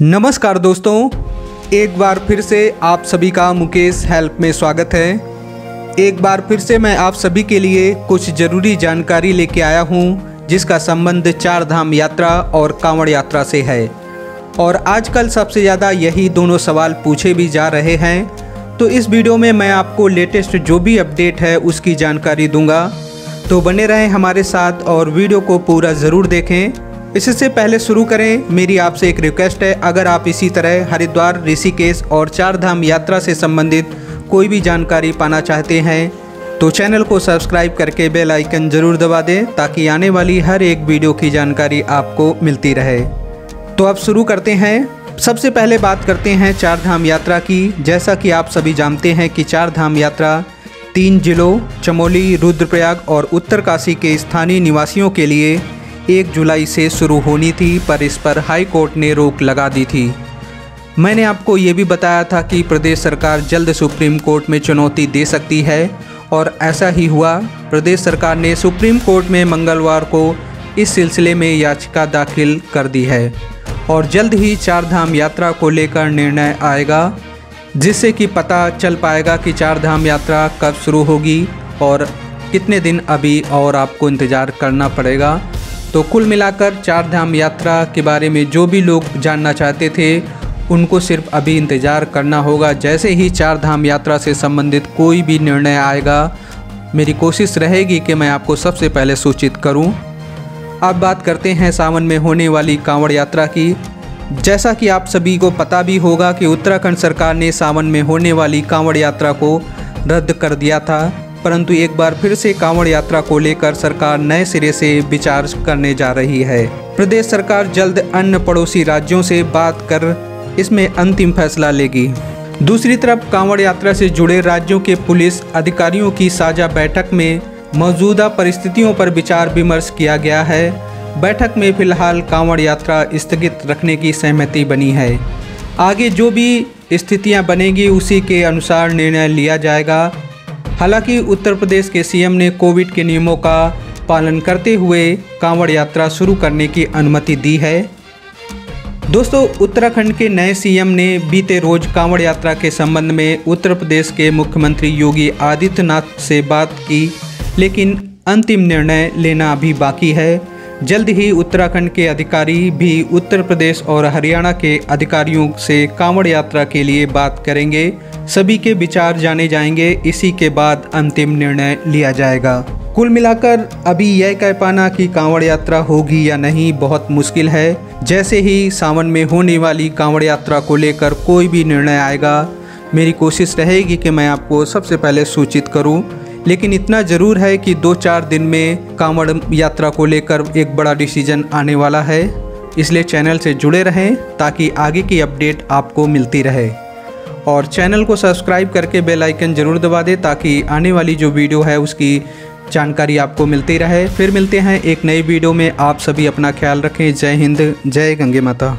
नमस्कार दोस्तों, एक बार फिर से आप सभी का मुकेश हेल्प में स्वागत है। एक बार फिर से मैं आप सभी के लिए कुछ ज़रूरी जानकारी लेके आया हूँ, जिसका संबंध चार धाम यात्रा और कांवड़ यात्रा से है। और आजकल सबसे ज़्यादा यही दोनों सवाल पूछे भी जा रहे हैं तो इस वीडियो में मैं आपको लेटेस्ट जो भी अपडेट है उसकी जानकारी दूँगा। तो बने रहें हमारे साथ और वीडियो को पूरा ज़रूर देखें। इससे पहले शुरू करें। मेरी आपसे एक रिक्वेस्ट है। अगर आप इसी तरह हरिद्वार, ऋषिकेश और चार धाम यात्रा से संबंधित कोई भी जानकारी पाना चाहते हैं तो चैनल को सब्सक्राइब करके बेल आइकन ज़रूर दबा दें ताकि आने वाली हर एक वीडियो की जानकारी आपको मिलती रहे। तो अब शुरू करते हैं। सबसे पहले बात करते हैं चार धाम यात्रा की। जैसा कि आप सभी जानते हैं कि चार धाम यात्रा तीन जिलों, चमोली, रुद्रप्रयाग और उत्तरकाशी के स्थानीय निवासियों के लिए एक जुलाई से शुरू होनी थी, पर इस पर हाई कोर्ट ने रोक लगा दी थी। मैंने आपको ये भी बताया था कि प्रदेश सरकार जल्द सुप्रीम कोर्ट में चुनौती दे सकती है, और ऐसा ही हुआ। प्रदेश सरकार ने सुप्रीम कोर्ट में मंगलवार को इस सिलसिले में याचिका दाखिल कर दी है, और जल्द ही चारधाम यात्रा को लेकर निर्णय आएगा, जिससे कि पता चल पाएगा कि चारधाम यात्रा कब शुरू होगी और कितने दिन अभी और आपको इंतज़ार करना पड़ेगा। तो कुल मिलाकर चार धाम यात्रा के बारे में जो भी लोग जानना चाहते थे, उनको सिर्फ़ अभी इंतज़ार करना होगा। जैसे ही चार धाम यात्रा से संबंधित कोई भी निर्णय आएगा, मेरी कोशिश रहेगी कि मैं आपको सबसे पहले सूचित करूँ। अब बात करते हैं सावन में होने वाली कांवड़ यात्रा की। जैसा कि आप सभी को पता भी होगा कि उत्तराखंड सरकार ने सावन में होने वाली कांवड़ यात्रा को रद्द कर दिया था। परंतु एक बार फिर से कांवड़ यात्रा को लेकर सरकार नए सिरे से विचार करने जा रही है। प्रदेश सरकार जल्द अन्य पड़ोसी राज्यों से बात कर इसमें अंतिम फैसला लेगी। दूसरी तरफ़ कांवड़ यात्रा से जुड़े राज्यों के पुलिस अधिकारियों की साझा बैठक में मौजूदा परिस्थितियों पर विचार विमर्श किया गया है। बैठक में फ़िलहाल कांवड़ यात्रा स्थगित रखने की सहमति बनी है। आगे जो भी स्थितियाँ बनेगी उसी के अनुसार निर्णय लिया जाएगा। हालाँकि उत्तर प्रदेश के सीएम ने कोविड के नियमों का पालन करते हुए कांवड़ यात्रा शुरू करने की अनुमति दी है। दोस्तों, उत्तराखंड के नए सीएम ने बीते रोज कांवड़ यात्रा के संबंध में उत्तर प्रदेश के मुख्यमंत्री योगी आदित्यनाथ से बात की, लेकिन अंतिम निर्णय लेना अभी बाकी है। जल्द ही उत्तराखंड के अधिकारी भी उत्तर प्रदेश और हरियाणा के अधिकारियों से कांवड़ यात्रा के लिए बात करेंगे। सभी के विचार जाने जाएँगे, इसी के बाद अंतिम निर्णय लिया जाएगा। कुल मिलाकर, अभी यह कह पाना कि कांवड़ यात्रा होगी या नहीं बहुत मुश्किल है। जैसे ही सावन में होने वाली कांवड़ यात्रा को लेकर कोई भी निर्णय आएगा, मेरी कोशिश रहेगी कि मैं आपको सबसे पहले सूचित करूँ। लेकिन इतना ज़रूर है कि दो चार दिन में कांवड़ यात्रा को लेकर एक बड़ा डिसीज़न आने वाला है। इसलिए चैनल से जुड़े रहें ताकि आगे की अपडेट आपको मिलती रहे। और चैनल को सब्सक्राइब करके बेल आइकन ज़रूर दबा दें ताकि आने वाली जो वीडियो है उसकी जानकारी आपको मिलती रहे। फिर मिलते हैं एक नई वीडियो में। आप सभी अपना ख्याल रखें। जय हिंद, जय गंगे माता।